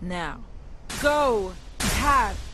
Now, go! Have